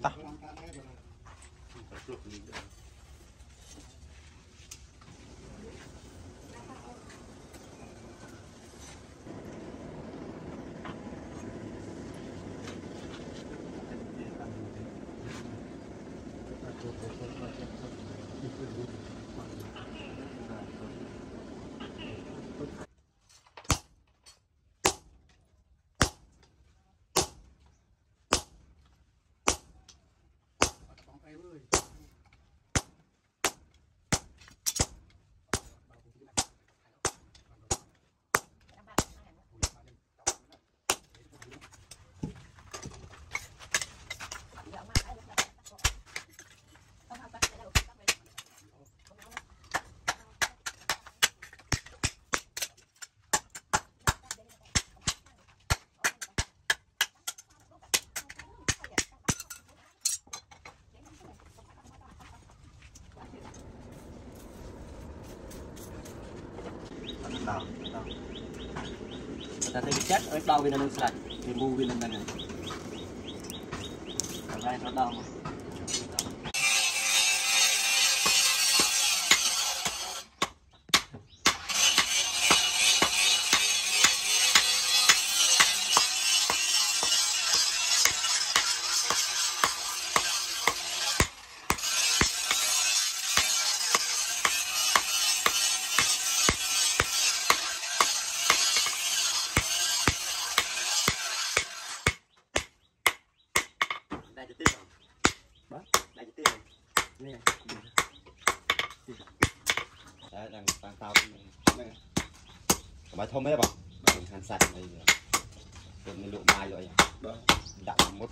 Tah. តែទៅចិត្តឲ្យដល់វានៅនឹងស្រាច់វាមូវានៅនឹងហ្នឹងកន្លែងទៅដល់មក đang đang tao này. Bài thông ấy bảo mình hàn sạch này rồi. Mình lụ mai rồi. Đó đặt một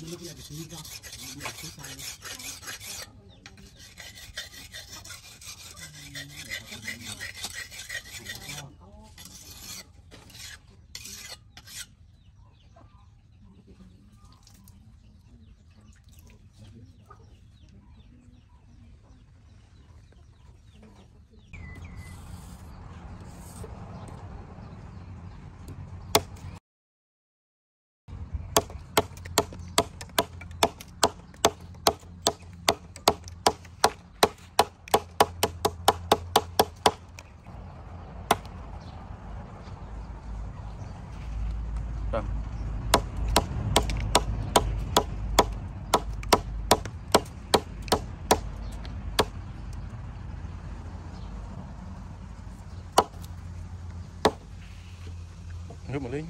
Ich habe wieder geschnitten, wieder zu sein. nummer